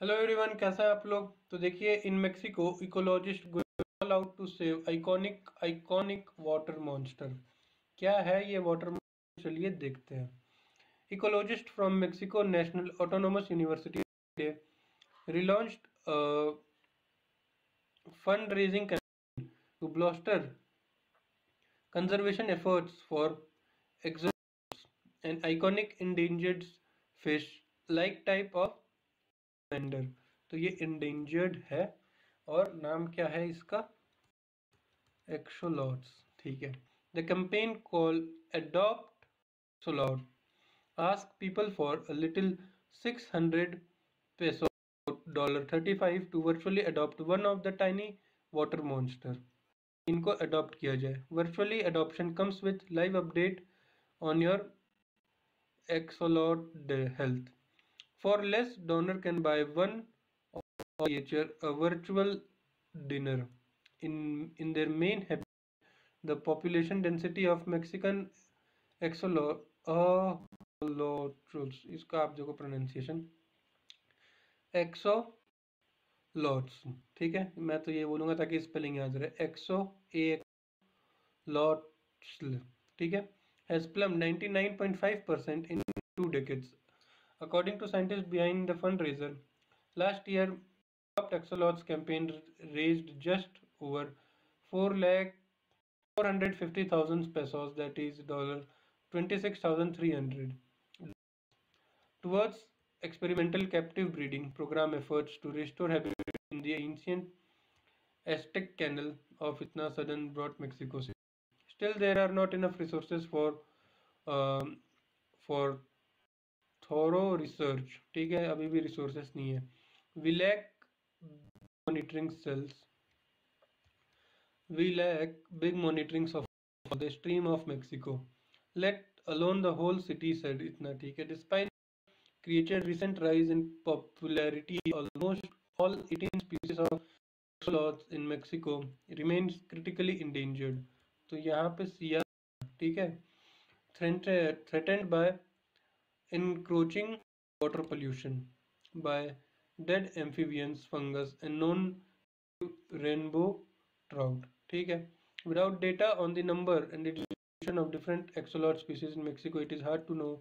Hello everyone कैसा है आप लोग तो देखिए in Mexico ecologist all out to save iconic iconic water monster क्या है ये वाटर चलिए देखते हैं ecologist from Mexico national autonomous university a fundraising campaign to bolster conservation efforts for exotics and iconic endangered fish like type of vendor तो ये endangered है और नाम क्या है इसका? एक्सोलॉट्स ठीक है। The campaign call adopt axolotl ask people for a little 600 peso dollar 35 to virtually adopt one of the tiny water monster इनको अडॉप्ट किया जाए। Virtually adoption comes with live update on your axolotl health for less donor can buy one virtual dinner in in their main है the population density of Mexican axolotl इसका आप देखो pronunciation एक्सो lots ठीक है? मैं तो ये बोलूँगा ताकि स्पेलिंग याद रहे एक्सो ए लॉट्स ठीक है? Has plummeted ninety nine point five percent in two decades According to scientists behind the fundraiser, last year Adopt Axolotls campaign raised just over 4 lakh 450,000 pesos that is dollar 26,300 towards experimental captive breeding program efforts to restore habitat in the ancient Aztec Canal of Itna southern broad Mexico City. Still there are not enough resources for um, for thorough research ठीक है अभी भी resources नहीं है we lack monitoring cells big monitoring of the stream of Mexico. Let alone the whole city said itna theek hai. Despite creature recent rise in popularity, almost all 18 species of axolots in Mexico remains critically endangered. तो यहाँ पे सिया ठीक है threatened by encroaching water pollution by dead amphibians, fungus and non rainbow trout. Okay? Without data on the number and the distribution of different axolotl species in Mexico, it is hard to know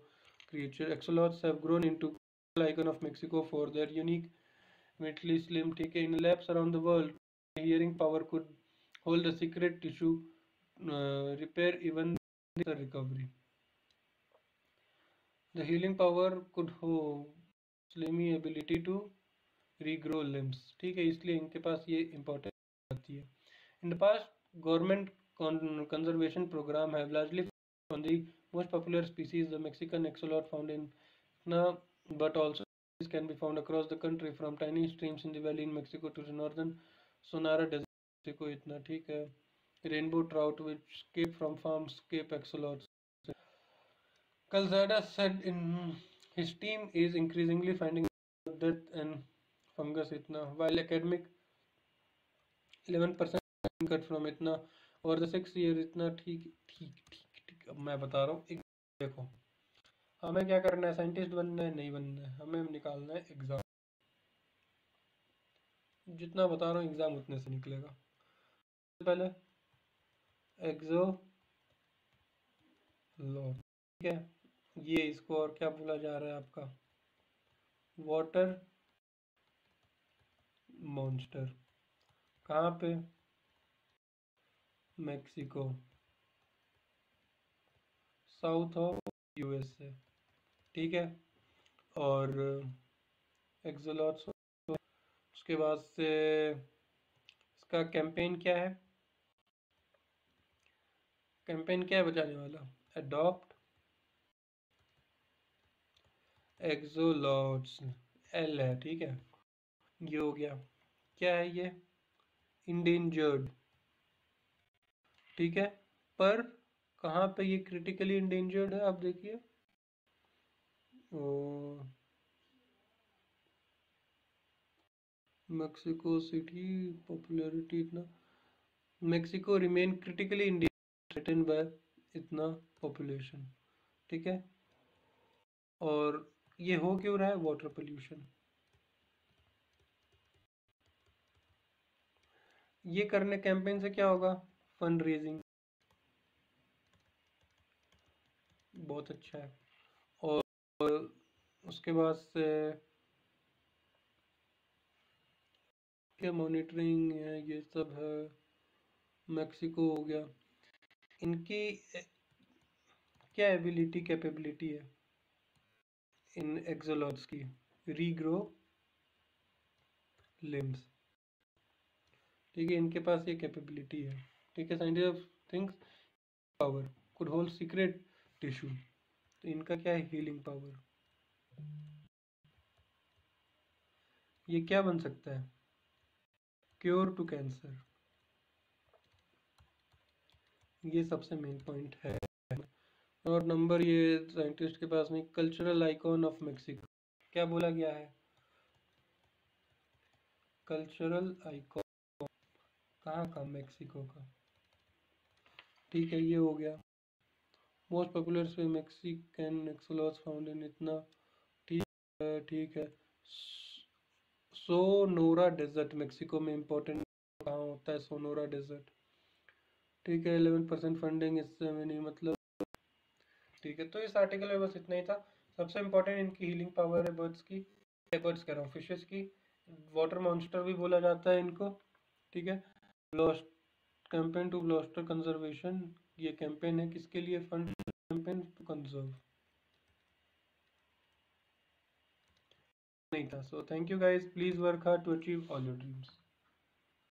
creature. Axolotls have grown into icon of Mexico for their unique, mentally slim TK in labs around the world. Hearing power could hold a secret tissue uh, repair even the recovery. The healing power could have slimy ability to regrow limbs. ठीक है इसलिए इनके पास ये important आती है In the past, government conservation program have largely on the most popular species, the Mexican axolotl found in Na, but also can be found across the country from tiny streams in the valley in Mexico to the northern Sonora desert. Mexico इतना ठीक है rainbow trout which escape from farms, cape axolots. Calzada said in his team is increasingly finding death and fungus itna, while academic 11% cut from itna और the six year इतना ठीक ठीक ठीक ठीक अब मैं बता रहा हूँ एक देखो। हमें क्या करना है? साइंटिस्ट बनना है नहीं बनना है? हमें निकालना है एग्ज़ाम जितना बता रहा हूँ एग्ज़ाम उतने से निकलेगा। पहले एग्जो लो ठीक है? ये इसको और क्या बोला जा रहा है आपका? वाटर मॉन्स्टर कहाँ पे? मेक्सिको साउथ ऑफ़ यूएसए ठीक है? और एक्जोलॉट्स उसके बाद से, इसका कैंपेन क्या है? कैंपेन क्या है बचाने वाला? अडॉप्ट एक्सोलॉट्स एल है, ठीक है? ये हो गया। क्या है ये? इंडेंजर्ड ठीक है? पर कहाँ पे ये क्रिटिकली इंडेंजर्ड है, आप देखिए। मेक्सिको सिटी पॉपुलैरिटी इतना। Mexico remain critically endangered by इतना पॉपुलेशन ठीक है? और ये हो क्यों रहा है वाटर पोल्यूशन ये करने कैंपेन से क्या होगा? फंड रेजिंग बहुत अच्छा है। और उसके बाद से क्या मॉनिटरिंग है, ये सब है। मैक्सिको हो गया। इनकी क्या एबिलिटी कैपेबिलिटी है? एक्सोलॉट्स की रीग्रो लिम्स ठीक है, इनके पास ये कैपेबिलिटी है। ठीक है scientist of things power could hold secret tissue तो इनका क्या है? हीलिंग पावर ये क्या बन सकता है? क्योर टू कैंसर ये सबसे मेन पॉइंट है। और नंबर ये साइंटिस्ट के पास में कल्चरल आइकॉन ऑफ़ मेक्सिको क्या बोला गया है? कल्चरल आइकॉन कहाँ का? मेक्सिको का। ठीक है, ये हो गया। मोस्ट पॉपुलर से मैक्सिकन एक्सोलॉस फाउंड इन इतना। ठीक है ठीक है। सोनोरा डेजर्ट मेक्सिको में इम्पोर्टेंट कहाँ होता है? सोनोरा डेजर्ट ठीक है इलेवन परसेंट फंडिंग इससे नहीं मतलब ठीक है। तो इस आर्टिकल में बस इतना ही था। सबसे इम्पोर्टेंट इनकी हीलिंग पावर है बर्ड्स की। बर्ड्स कह रहा हूँ फिशेस की। वाटर मॉन्स्टर भी बोला जाता है इनको, ठीक है। Lost campaign to bolster conservation ये कैंपेन है किसके लिए? फंड कैंपेन टू कंजर्व नहीं था। So thank you guys please work hard to achieve all your dreams